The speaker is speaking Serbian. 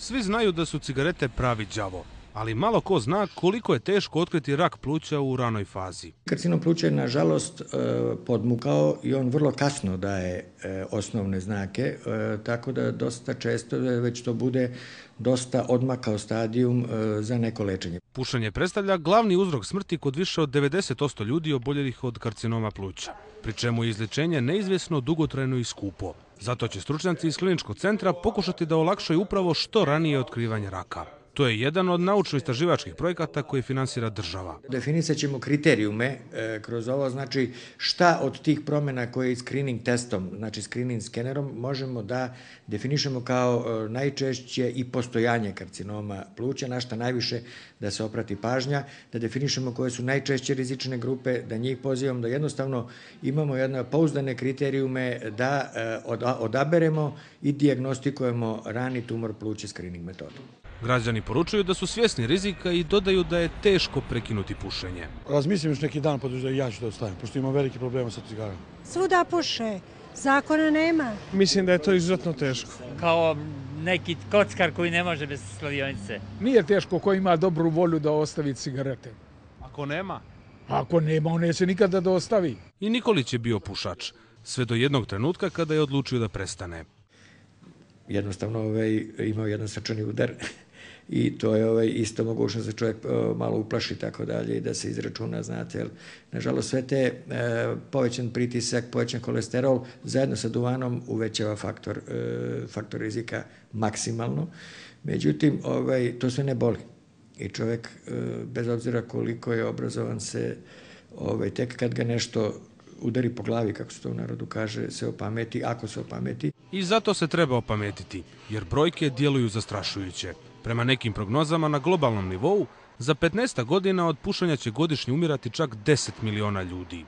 Svi znaju da su cigarete pravi đavo, ali malo ko zna koliko je teško otkriti rak pluća u ranoj fazi. Karcinom pluća je nažalost e, podmukao i on vrlo kasno daje e, osnovne znake, e, tako da dosta često već to bude dosta odmakao stadijum za neko lečenje. Pušenje predstavlja glavni uzrok smrti kod više od 90% ljudi oboljelih od karcinoma pluća, pri čemu je izlečenje neizvjesno, dugotrajno i skupo. Zato će stručnjaci iz kliničkog centra pokušati da olakšaju upravo što ranije otkrivanje raka. To je jedan od naučno-istraživačkih projekata koji finansira država. Definisat ćemo kriterijume e, kroz ovo, znači šta od tih promjena koje je screening testom, znači screening skenerom, možemo da definišemo kao e, najčešće i postojanje karcinoma pluća, na šta najviše da se oprati pažnja, da definišemo koje su najčešće rizične grupe, da njih pozivam da jednostavno imamo jedne pouzdane kriterijume da e, odaberemo i diagnostikujemo rani tumor pluća screening metodom. Građani poručuju da su svjesni rizika i dodaju da je teško prekinuti pušenje. Razmislim još neki dan da ja ću da ostavim, pošto imam velike problema sa cigarom. Svuda puše, zakona nema. Mislim da je to izuzetno teško. Kao neki kockar koji ne može bez kladionice. Nije teško ko ima dobru volju da ostavi cigarete. Ako nema? Ako nema, on neće nikada da ostavi. I Nikolić je bio pušač, sve do jednog trenutka kada je odlučio da prestane. Jednostavno ovaj, imao jedan srčani udar i to je ovaj, isto mogućnost da čovjek uh, malo uplaši tako dalje i da se izračuna, znate, jer nažalost sve te uh, povećan pritisak, povećan kolesterol zajedno sa duvanom uvećava faktor, uh, faktor rizika maksimalno. Međutim, ovaj, to sve ne boli i čovjek, bez obzira koliko je obrazovan se, ovaj, tek kad ga nešto udari po glavi, kako se to u narodu kaže, se opameti, ako se opameti. I zato se treba opametiti, jer brojke djeluju zastrašujuće. Prema nekim prognozama na globalnom nivou, za 15 godina od pušanja će godišnje umirati čak 10 miliona ljudi.